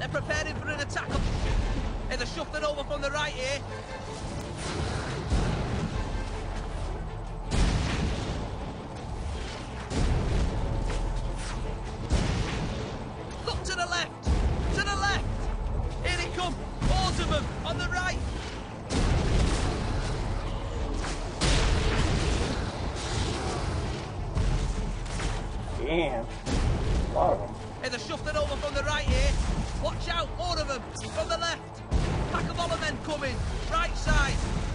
They're preparing for an attack. Hey, they're shuffling over from the right here. Look to the left! To the left! Here they come! All of them! On the right! Damn. A lot of them. Hey, they're shuffling over from the right here. Watch out, all of them. From the left. Pack of hollow men coming. Right side.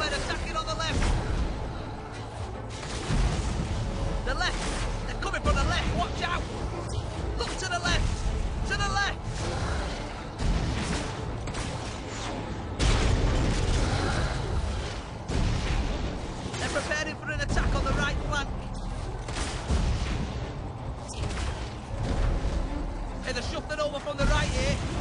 On the left! The left! They're coming from the left, watch out! Look to the left! To the left! They're preparing for an attack on the right flank. Hey, they're shuffling over from the right here.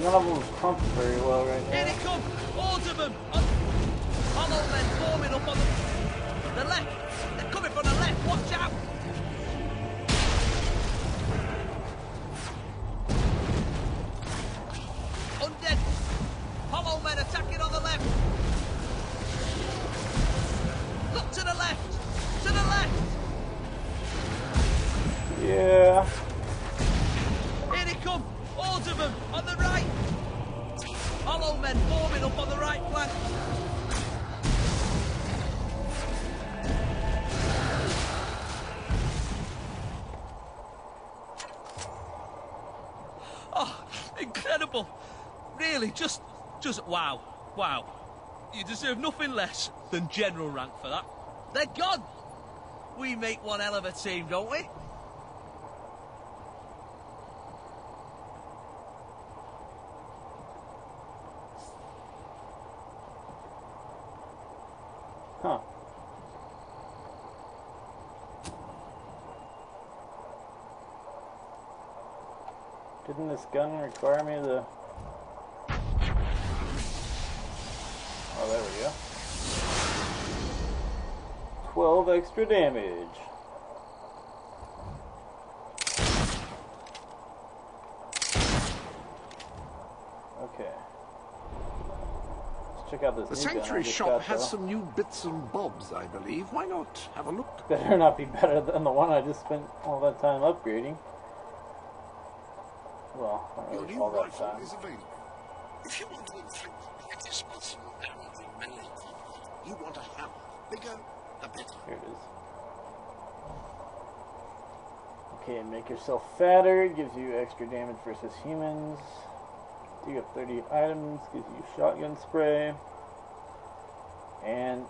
None of them pump very well right Here now. they come. All of them. Hollow men forming up on the, the left. They're coming from the left. Watch out. Undead. Hollow men attacking on the left. Look to the left. To the left. Yeah. Here they come! All of them! On the right! Hollow men forming up on the right flank! Oh, incredible! Really, just, just wow, wow. You deserve nothing less than general rank for that. They're gone! We make one hell of a team, don't we? Huh. Didn't this gun require me to... Oh, there we go. 12 extra damage. Okay. Let's check out this The Sanctuary shop has though. some new bits and bobs, I believe. Why not have a look? Better not be better than the one I just spent all that time upgrading. Well, not Your new all that rifle time. is available. If you want to inflict the greatest possible damage in melee, you want a hammer. Bigger, the better. Here it is. Okay, make yourself fatter, gives you extra damage versus humans. Dig up 30 items, gives you shotgun spray. And,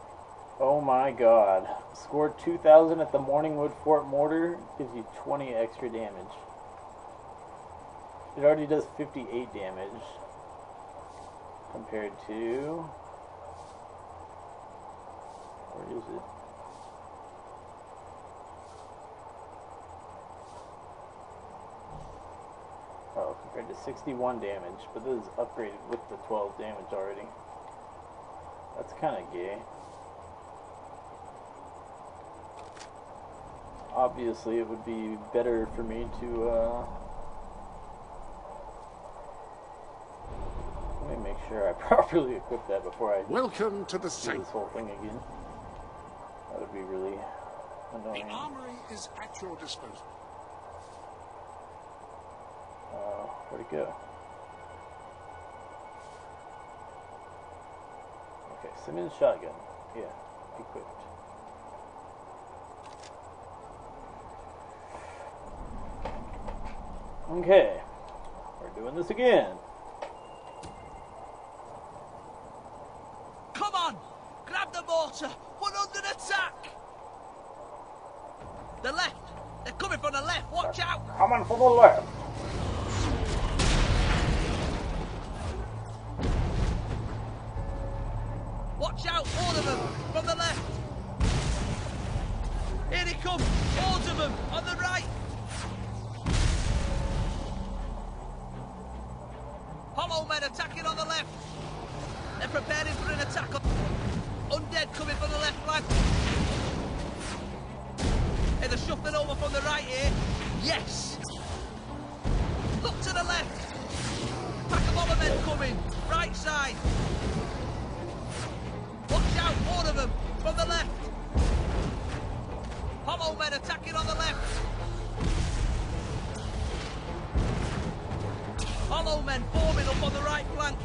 oh my god, scored 2,000 at the Mourningwood Fort Mortar, gives you 20 extra damage. It already does 58 damage. Compared to... Where is it? Oh, compared to 61 damage, but this is upgraded with the 12 damage already. That's kind of gay. Obviously, it would be better for me to, uh... Let me make sure I properly equip that before I Welcome to the do this whole thing again. That would be really annoying. The armory is at your disposal. Where'd it go? Okay, Simmons shotgun. Yeah, equipped. Okay, we're doing this again. Come on, grab the mortar. We're under attack. The left. They're coming from the left. Watch They're out. Coming from the left. Them! On the right! Hollow men attacking on the left! They're preparing for an attack on... Undead coming from the left flank! Hey, they're shuffling over from the right here! Yes! Look to the left! Pack of hollow men coming! Right side! Watch out, of them, from the left. Attacking on the left. Hollow men forming up on the right flank.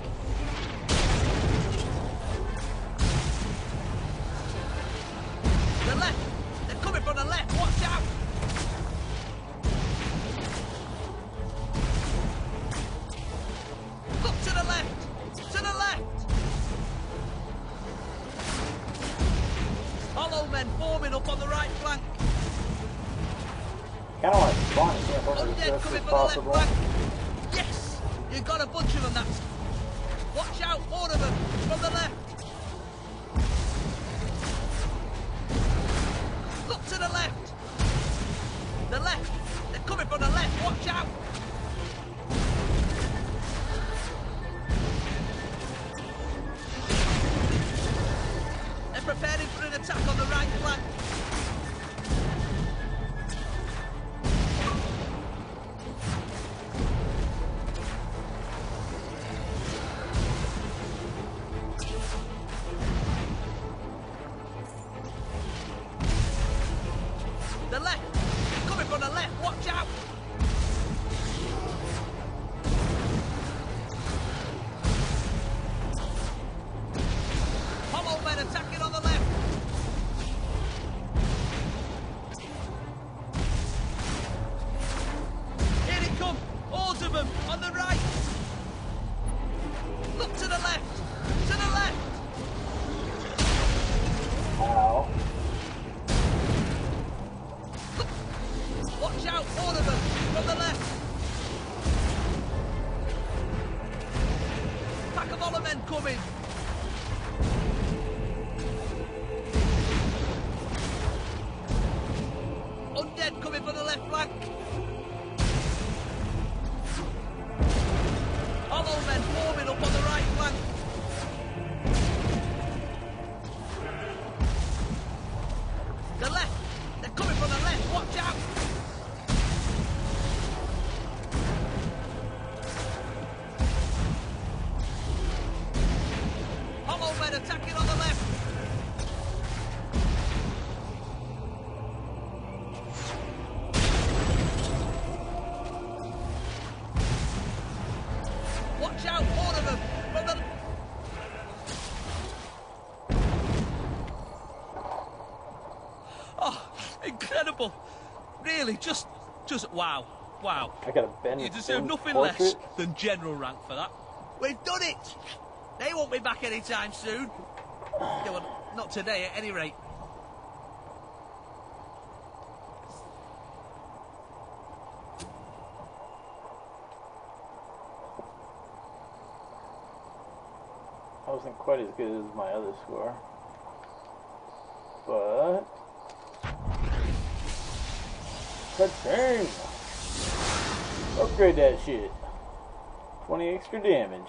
Kind of like spawn camp over as coming as from the left possible. Yes! You got a bunch of them, that's... Watch out, all of them, from the left. Look to the left. The left. They're coming from the left, watch out. Really, just, just, wow, wow. I got a Ben You deserve nothing portrait. less than general rank for that. We've done it! They won't be back anytime soon. Not today at any rate. I wasn't quite as good as my other score. But... Ka-ching! Upgrade that shit. 20 extra damage.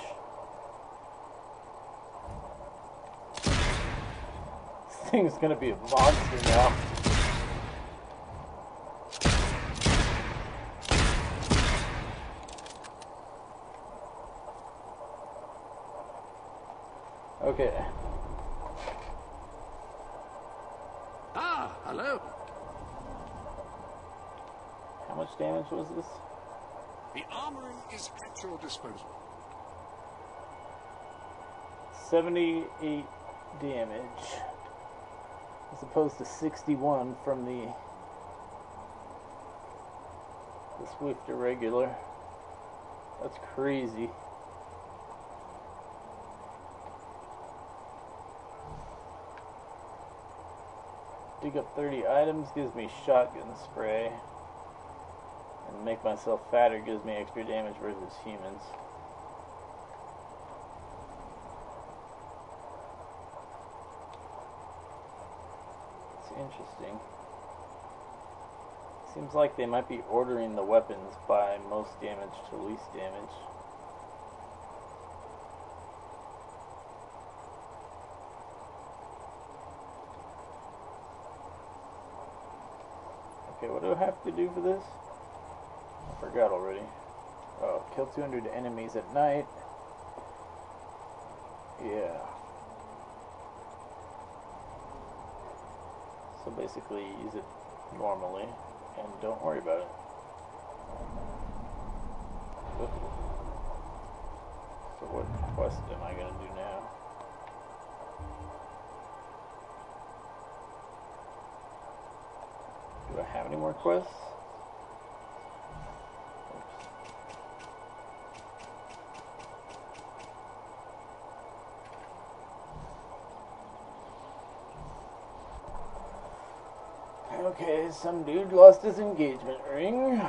This thing's gonna be a monster now. Okay. Ah, hello. Much damage was this? The armory is at your disposal. 78 damage. As opposed to 61 from the the Swift irregular. That's crazy. Dig up 30 items gives me shotgun spray. And make myself fatter gives me extra damage versus humans. It's interesting. Seems like they might be ordering the weapons by most damage to least damage. Okay, what do I have to do for this? Forgot already. Oh, kill 200 enemies at night. Yeah. So basically, use it normally and don't worry about it. So what quest am I gonna do now? Do I have any more quests? Some dude lost his engagement ring.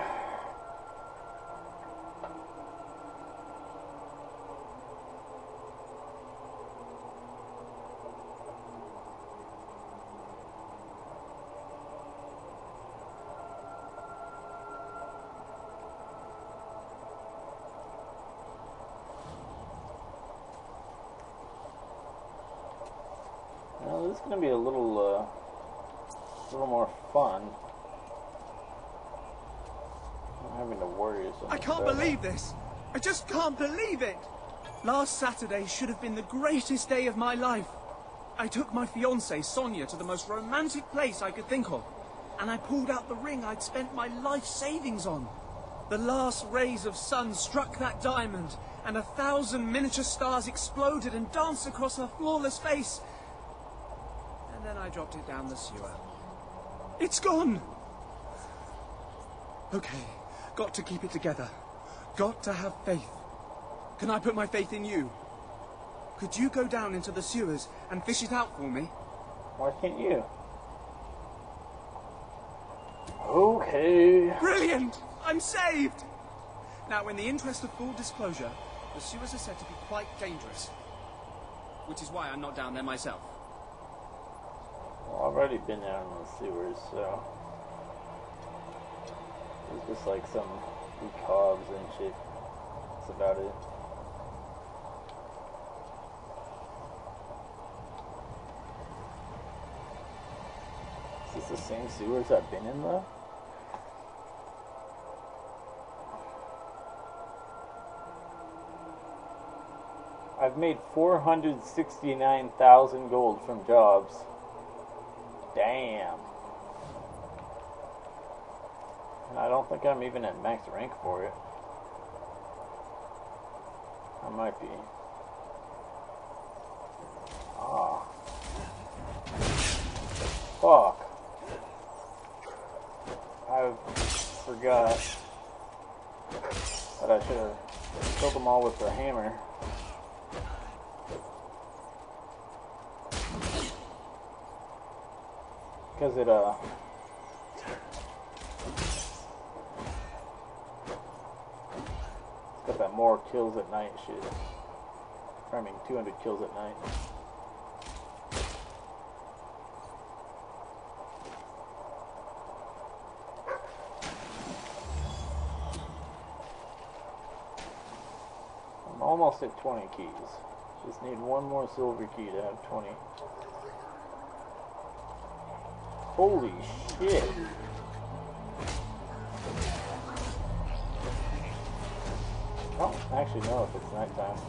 Well, this is going to be a little, uh, a little more fun. Not having to worry I can't believe this. I just can't believe it. Last Saturday should have been the greatest day of my life. I took my fiancée, Sonia, to the most romantic place I could think of. And I pulled out the ring I'd spent my life savings on. The last rays of sun struck that diamond, and a thousand miniature stars exploded and danced across her flawless face. And then I dropped it down the sewer. It's gone! Okay, got to keep it together. Got to have faith. Can I put my faith in you? Could you go down into the sewers and fish it out for me? Why can't you? Okay. Brilliant! I'm saved! Now, in the interest of full disclosure, the sewers are said to be quite dangerous. Which is why I'm not down there myself. I've already been down in the sewers, so. It's just like some cobs and shit. That's about it. Is this the same sewers I've been in though? I've made 469,000 gold from jobs. Damn. And I don't think I'm even at max rank for it. I might be. Ah. Fuck. I forgot that I should have killed them all with the hammer. Because it, uh... It's got that more kills at night shit. I mean, 200 kills at night. I'm almost at 20 keys. Just need one more silver key to have 20. Holy shit. Oh, actually no, if it's nighttime.